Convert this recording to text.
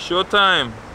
Showtime.